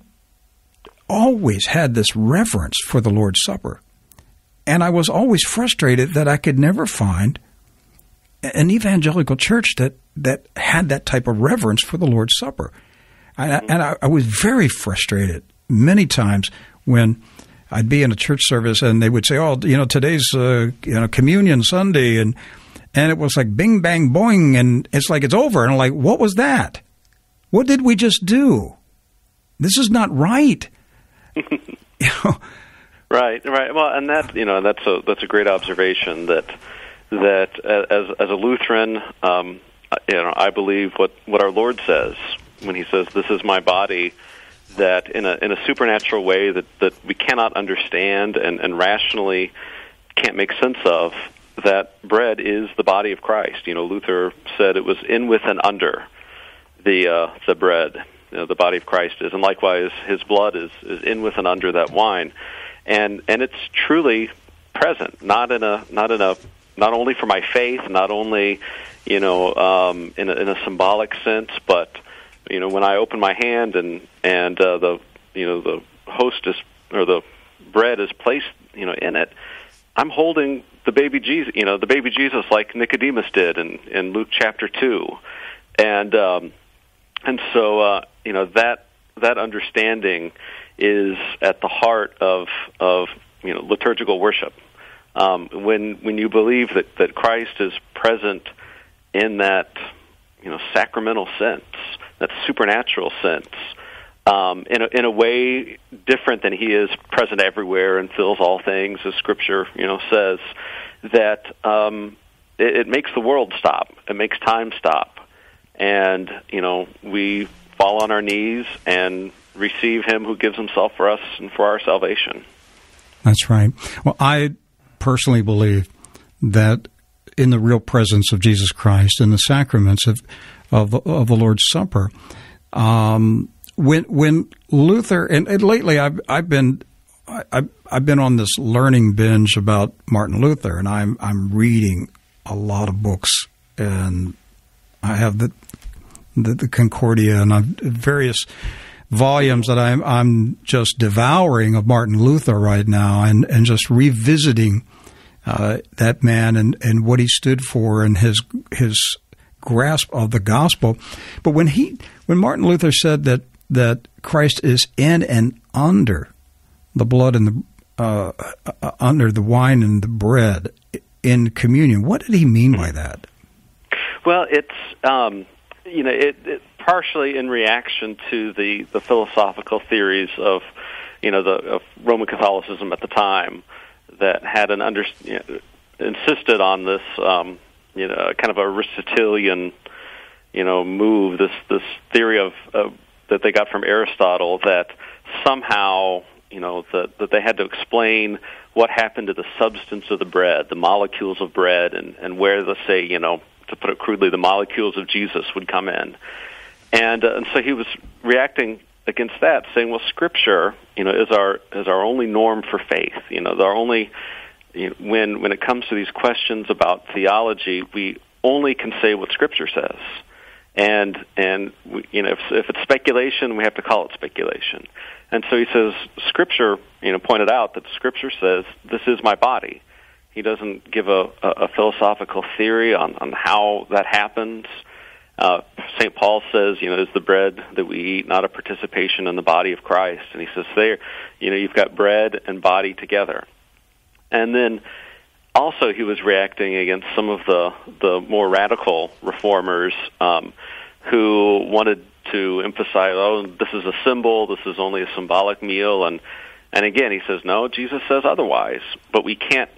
always had this reverence for the Lord's Supper. And I was always frustrated that I could never find an evangelical church that, that had that type of reverence for the Lord's Supper. and I, I was very frustrated many times when I'd be in a church service and they would say, "Oh, you know, today's uh, you know Communion Sunday," and and it was like bing bang boing, and it's like it's over, and I'm like, "What was that? What did we just do? This is not right." you [laughs] know? Right, right. Well, and that you know that's a that's a great observation that that as as a Lutheran, um, you know, I believe what what our Lord says when He says, "This is my body." that in a in a supernatural way that that we cannot understand and, and rationally can't make sense of that bread is the body of Christ. You know, Luther said it was in with and under the uh, the bread. You know, the body of Christ is, and likewise his blood is is in with and under that wine, and and it's truly present, not in a not in a not only for my faith, not only you know um, in a, in a symbolic sense, but you know when I open my hand and and uh, the you know the host is or the bread is placed you know in it, I'm holding the baby Jesus, you know the baby Jesus like Nicodemus did in in Luke chapter two, and um, and so uh, you know that that understanding is at the heart of of you know liturgical worship. Um, when when you believe that that Christ is present in that you know sacramental sense, that supernatural sense, um, in a, in a way different than he is present everywhere and fills all things, as Scripture you know says, that um, it, it makes the world stop. It makes time stop, and you know we fall on our knees and receive Him who gives Himself for us and for our salvation. That's right. Well, I personally believe that in the real presence of Jesus Christ in the sacraments of of, of the Lord's Supper. Um, when when Luther and, and, lately I've I've been I, I've been on this learning binge about Martin Luther, and I'm I'm reading a lot of books, and I have the the, the Concordia and I've, various volumes that I'm I'm just devouring of Martin Luther right now, and and just revisiting uh, that man and, and what he stood for and his his grasp of the gospel. But when he when Martin Luther said that that Christ is in and under the blood and the uh, uh, under the wine and the bread in communion, what did he mean by that? Well, it's um, you know it, it partially in reaction to the the philosophical theories of you know the of Roman Catholicism at the time that had an under you know, insisted on this um, you know kind of Aristotelian you know move this this theory of, that they got from Aristotle that somehow you know, that that they had to explain what happened to the substance of the bread, the molecules of bread, and and where let's say, you know, to put it crudely, the molecules of Jesus would come in, and uh, and so he was reacting against that, saying, well, Scripture, you know, is our is our only norm for faith. You know, our only you know, when when it comes to these questions about theology, we only can say what Scripture says and and you know if, if it's speculation, we have to call it speculation. And so he says, Scripture, you know, pointed out that Scripture says this is my body. He doesn't give a, a, a philosophical theory on on how that happens. Uh, St. Paul says, you know, is the bread that we eat not a participation in the body of Christ? And he says, there, you know, you've got bread and body together. And then also he was reacting against some of the the more radical reformers um, who wanted to emphasize, oh, this is a symbol, this is only a symbolic meal, and and again he says, no, Jesus says otherwise, but we can't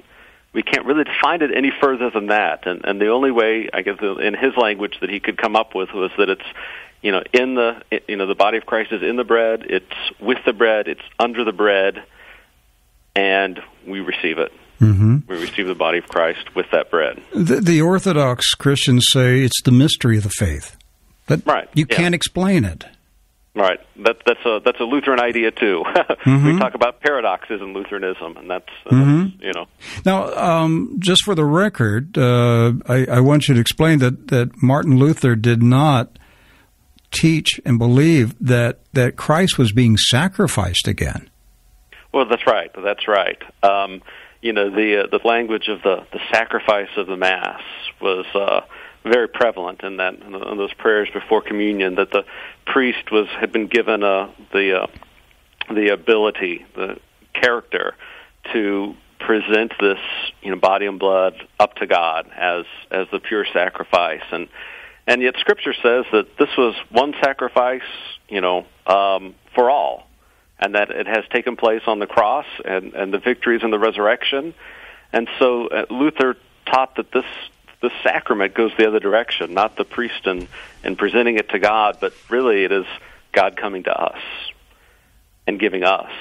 we can't really define it any further than that, and and the only way I guess in his language that he could come up with was that it's you know in the you know the body of Christ is in the bread, it's with the bread, it's under the bread, and we receive it. Mm-hmm. We receive the body of Christ with that bread. The, the, Orthodox Christians say it's the mystery of the faith. That right. You yeah. can't explain it. Right. That, that's a that's a Lutheran idea too. [laughs] mm-hmm. We talk about paradoxes in Lutheranism, and that's, mm-hmm. you know. Now, um, just for the record, uh, I, I want you to explain that that Martin Luther did not teach and believe that that Christ was being sacrificed again. Well, that's right. That's right. Um, you know the uh, the language of the the sacrifice of the mass was uh, very prevalent in that in those prayers before communion that the priest was had been given uh, the uh, the ability the character to present this you know body and blood up to God as as the pure sacrifice and and yet scripture says that this was one sacrifice you know um, for all and that it has taken place on the cross and, and the victories in the resurrection. And so uh, Luther taught that this the sacrament goes the other direction, not the priest and, and presenting it to God, but really it is God coming to us and giving us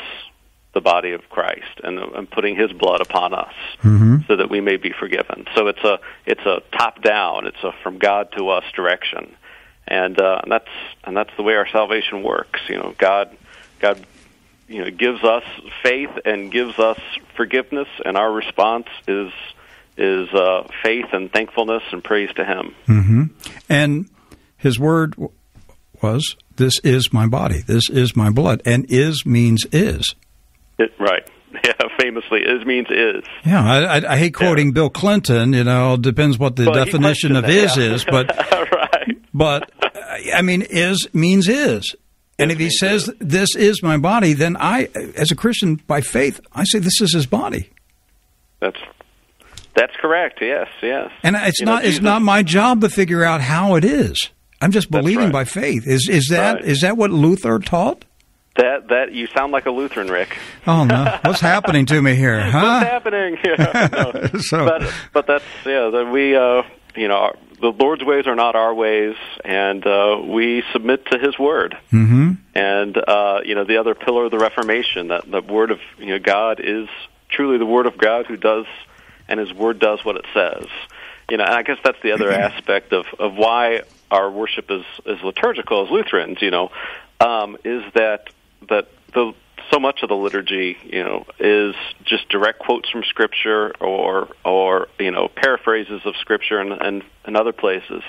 the body of Christ and, and putting His blood upon us, mm-hmm. so that we may be forgiven. So it's a it's a top down, it's a from God to us direction, and, uh, and that's and that's the way our salvation works. You know, God God you know gives us faith and gives us forgiveness, and our response is is uh, faith and thankfulness and praise to Him. Mm-hmm. And His word was, "This is my body. This is my blood." And "is" means "is." It, right. [laughs] Yeah, famously, is means is. Yeah, I, I, I hate quoting yeah. Bill Clinton. You know, depends what the definition of is yeah. is, but [laughs] right. But I mean, is means is, and if he says, This is my body, then I, as a Christian by faith, I say, This is his body. That's. That's correct. Yes, yes. And it's you not know, it's not my job to figure out how it is. I'm just believing right. by faith. Is is that right. is that what Luther taught? That that you sound like a Lutheran, Rick. Oh no, [laughs] what's happening to me here? Huh? What's happening? [laughs] Yeah, no. [laughs] so, but but that's yeah. That we uh, you know the Lord's ways are not our ways, and uh, we submit to His word. Mm-hmm. And uh, you know, the other pillar of the Reformation, that the word of you know God is truly the word of God who does, and His word does what it says. You know, and I guess that's the other [laughs] aspect of of why our worship is is liturgical as Lutherans. You know, um, is that that the so much of the liturgy, you know, is just direct quotes from Scripture or or you know paraphrases of Scripture and and, and other places,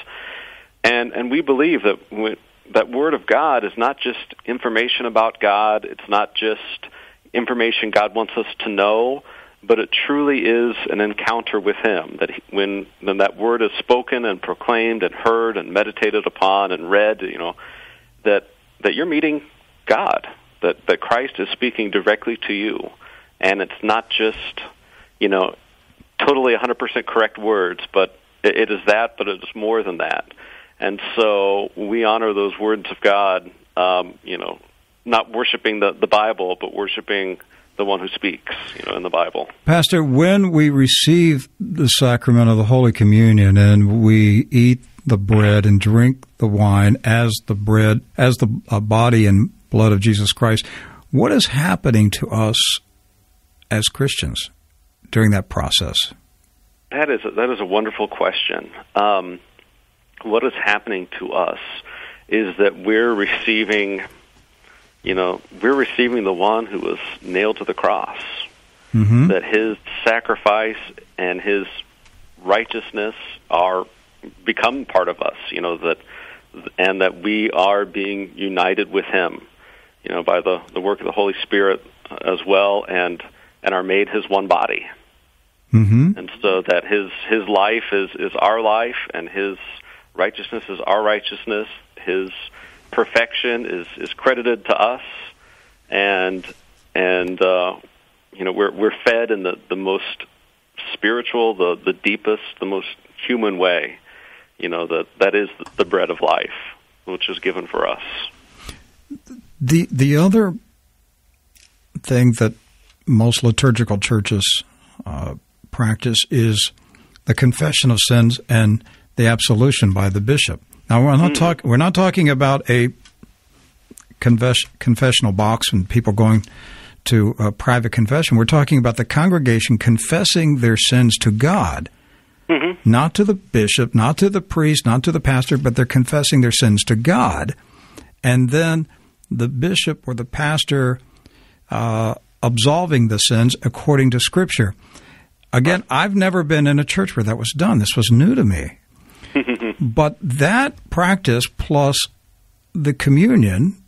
and and we believe that we, that Word of God is not just information about God. It's not just information God wants us to know, but it truly is an encounter with Him. That he, when when that Word is spoken and proclaimed and heard and meditated upon and read, you know, that that you're meeting God that that Christ is speaking directly to you, and it's not just you know totally 100% correct words, but it, it is that, but it is more than that. And so we honor those words of God, um, you know, not worshiping the, the Bible, but worshiping the one who speaks, you know, in the Bible. Pastor, when we receive the sacrament of the Holy Communion and we eat the bread and drink the wine as the bread, as the uh, body and blood of Jesus Christ, What is happening to us as Christians during that process? That is a, that is a wonderful question. Um, what is happening to us is that we're receiving, you know, we're receiving the one who was nailed to the cross. Mm-hmm. That his sacrifice and his righteousness are become part of us. You know that, and that we are being united with him. You know by the the work of the Holy Spirit as well, and and are made his one body. Mm-hmm. And so that his his life is is our life, and his righteousness is our righteousness. His perfection is is credited to us, and and uh, you know we're we're fed in the the most spiritual, the the deepest, the most human way. You know that that is the bread of life, which is given for us. The the other thing that most liturgical churches uh, practice is the confession of sins and the absolution by the bishop. Now we're not talking we're not talking about a confess- confessional box and people going to a private confession. We're talking about the congregation confessing their sins to God. Not to the bishop, not to the priest, not to the pastor, but they're confessing their sins to God. And then the bishop or the pastor uh, absolving the sins according to Scripture. Again, I've never been in a church where that was done. This was new to me. But that practice plus the communion,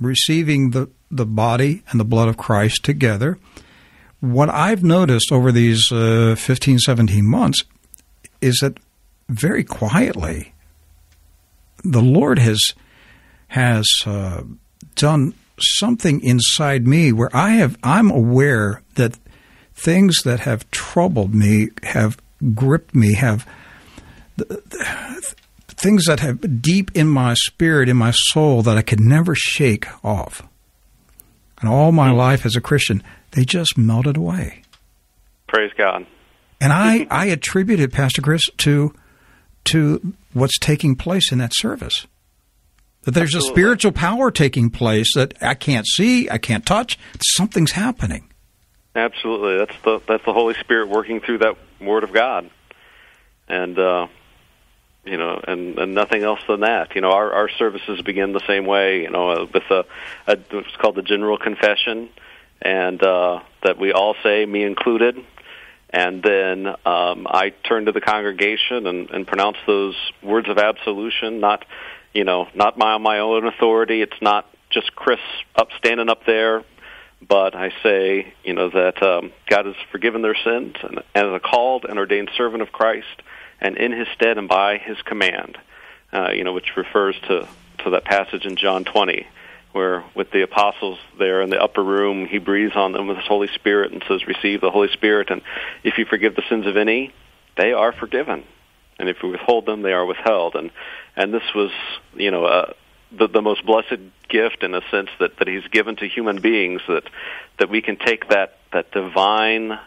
receiving the, the body and the blood of Christ together, what I've noticed over these uh, 15, 17 months is that very quietly, the Lord has has uh, done something inside me where I have I'm aware that things that have troubled me have gripped me have things that have deep in my spirit in my soul that I could never shake off and all my life as a Christian they just melted away Praise God. and I [laughs] I attribute it Pastor Chris to to what's taking place in that service that there's Absolutely. a spiritual power taking place that I can't see, I can't touch. Something's happening. Absolutely, that's the that's the Holy Spirit working through that Word of God, and uh, you know, and, and nothing else than that. You know, our our services begin the same way. You know, uh, with a, a what's called the general confession, and uh, that we all say, me included, and then um, I turn to the congregation and, and pronounce those words of absolution, not you know, not my my own authority. It's not just Chris up standing up there, but I say, you know, that um, God has forgiven their sins and, and as a called and ordained servant of Christ, and in His stead and by His command, uh, you know, which refers to to that passage in John 20, where with the apostles there in the upper room, He breathes on them with His Holy Spirit and says, "Receive the Holy Spirit, and if you forgive the sins of any, they are forgiven." and if we withhold them, they are withheld. And and this was, you know, uh, the the most blessed gift in a sense that that He's given to human beings that that we can take that that divine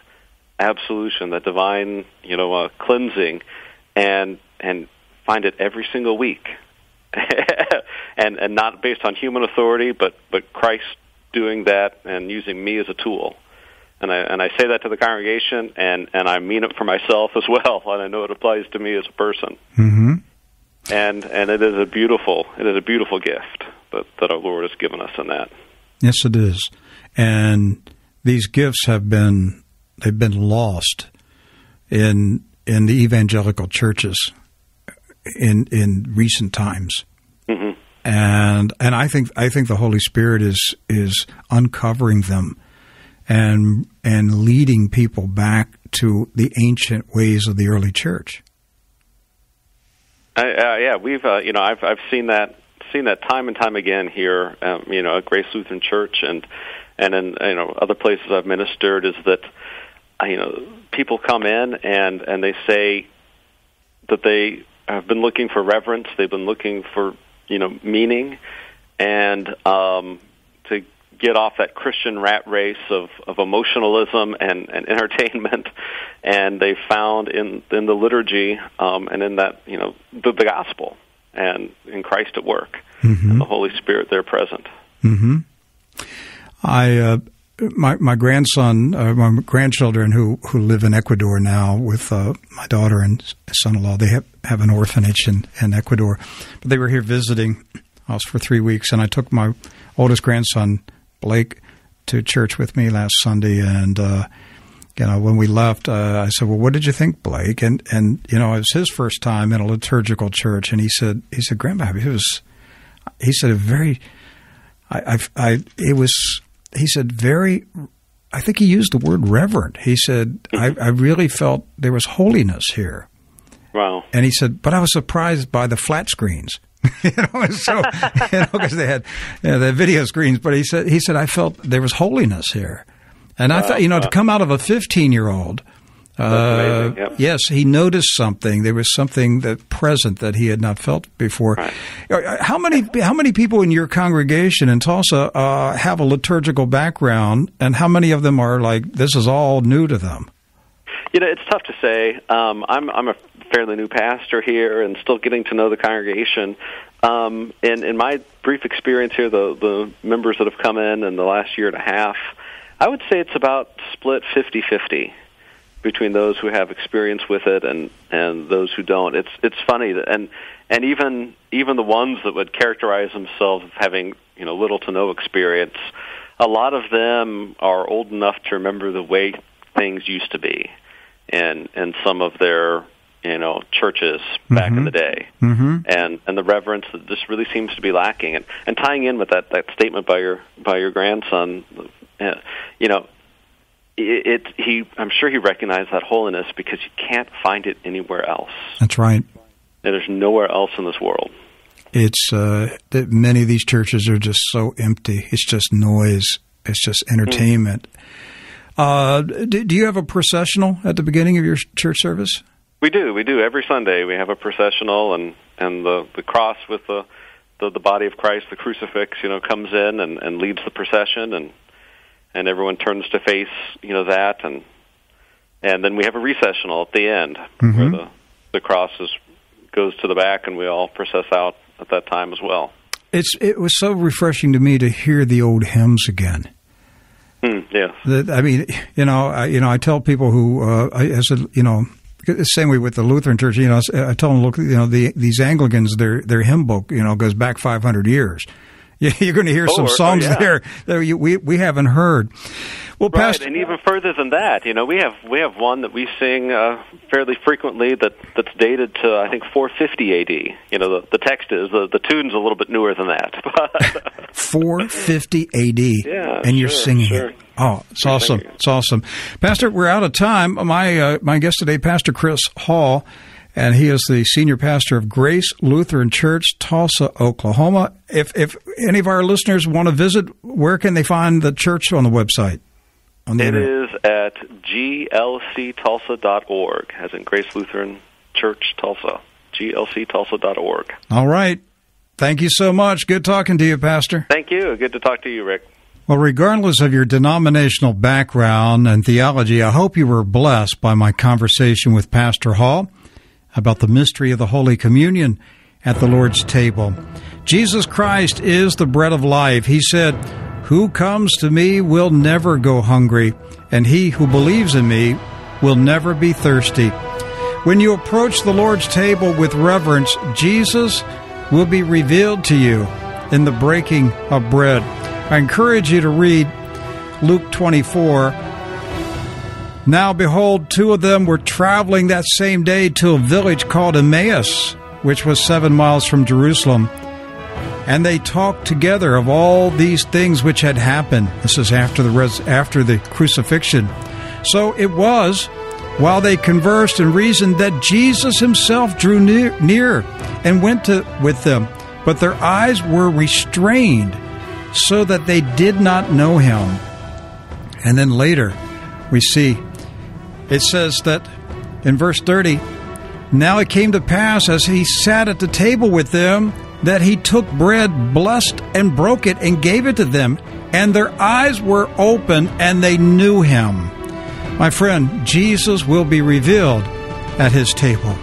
absolution, that divine, you know, uh, cleansing, and and find it every single week, [laughs] and and not based on human authority, but but Christ doing that and using me as a tool and I and I say that to the congregation, and and I mean it for myself as well, [laughs] and I know it applies to me as a person. Mm-hmm. And and it is a beautiful it is a beautiful gift that that our Lord has given us in that. Yes, it is. And these gifts have been they've been lost in in the evangelical churches in in recent times. hmm And and I think I think the Holy Spirit is is uncovering them and and leading people back to the ancient ways of the early church. I, uh, yeah, we've uh, you know I've I've seen that seen that time and time again here, um, you know, at Grace Lutheran Church and and in you know other places I've ministered is that you know people come in and and they say that they have been looking for reverence, they've been looking for you know meaning, and um, to get off that Christian rat race of, of emotionalism and, and [laughs] entertainment, and they found in in the liturgy um, and in that you know the, the gospel and in Christ at work Mm-hmm. and the Holy Spirit there present. Mm-hmm. I uh, my my grandson, uh, my grandchildren who who live in Ecuador now with uh, my daughter and son-in-law. They have have an orphanage in in Ecuador, but they were here visiting us for three weeks, and I took my oldest grandson Blake to church with me last Sunday, and. Uh, you know, when we left, uh, I said, "Well, what did you think, Blake?" And and you know, it was his first time in a liturgical church, and he said, "He said, Grandpa, it was," he said, "a very, I, I, I it was he said, very, I think he used the word reverent. He said, I, I really felt there was holiness here. Wow. And he said, but I was surprised by the flat screens. [laughs] you know, so [laughs] you know, because they had you know, the video screens. But he said, he said, I felt there was holiness here, and I thought, you know, to uh-huh. come out of a fifteen-year-old uh, yep. Yes, he noticed something. There was something that present that he had not felt before. Right. Uh, how many how many people in your congregation in Tulsa uh, have a liturgical background, and how many of them are like this is all new to them? You know, it's tough to say. Um, I'm I'm a fairly new pastor here, and still getting to know the congregation. Um, in in my brief experience here, the the members that have come in in the last year and a half, I would say it's about split fifty fifty between those who have experience with it and and those who don't. It's it's funny that and and even even the ones that would characterize themselves as having you know little to no experience, a lot of them are old enough to remember the way things used to be, and and some of their you know churches back Mm-hmm. in the day, mm-hmm. and and the reverence that just really seems to be lacking, and and tying in with that that statement by your by your grandson, uh, you know it, it he I'm sure he recognized that holiness because you can't find it anywhere else. That's right. And there's nowhere else in this world. It's uh, that many of these churches are just so empty. It's just noise. It's just entertainment. Uh, do, do you have a processional at the beginning of your church service? We do, we do. Every Sunday we have a processional and and the the cross with the the, the body of Christ, the crucifix, you know, comes in and, and leads the procession and and everyone turns to face, you know, that and and then we have a recessional at the end where the the cross is goes to the back and we all process out at that time as well. It's it was so refreshing to me to hear the old hymns again. Yes. That I mean, you know, I, you know, I tell people who, uh, I, as a, you know, the same way with the Lutheran Church. You know, I tell them, look, you know, the, these Anglicans, their their hymn book, you know, goes back 500 years. [laughs] You- You're going to hear Oh, some oh, songs yeah. there that you, we we haven't heard. Well, Right, Pastor, and even further than that, you know, we have we have one that we sing uh, fairly frequently that that's dated to I think 450 AD. You know, the, the text is the the tune's a little bit newer than that. [laughs] [laughs] 450 AD, Yeah, and you're sure, singing sure. it. Oh, it's awesome! It's awesome, Pastor. We're out of time. My uh, my guest today, Pastor Chris Hall, and he is the senior pastor of Grace Lutheran Church, Tulsa, Oklahoma. If if any of our listeners want to visit, where can they find the church on the website? On the it internet? is at glctulsa.org, as in Grace Lutheran Church Tulsa. glctulsa.org. All right. Thank you so much. Good talking to you, Pastor. Thank you. Good to talk to you, Rick. Well, regardless of your denominational background and theology, I hope you were blessed by my conversation with Pastor Hall about the mystery of the Holy Communion at the Lord's table. Jesus Christ is the bread of life. He said, Who comes to me will never go hungry, and he who believes in me will never be thirsty. When you approach the Lord's table with reverence, Jesus will be revealed to you in the breaking of bread. I encourage you to read Luke 24. Now, behold, two of them were traveling that same day to a village called Emmaus, which was seven miles from Jerusalem. And they talked together of all these things which had happened. This is after the res- after the crucifixion. So it was while they conversed and reasoned that Jesus himself drew near, near and went to with them, but their eyes were restrained so that they did not know him. And then later we see it says that in verse 30 now it came to pass as he sat at the table with them that he took bread, blessed and broke it, and gave it to them, and their eyes were open and they knew him. My friend, Jesus will be revealed at his table.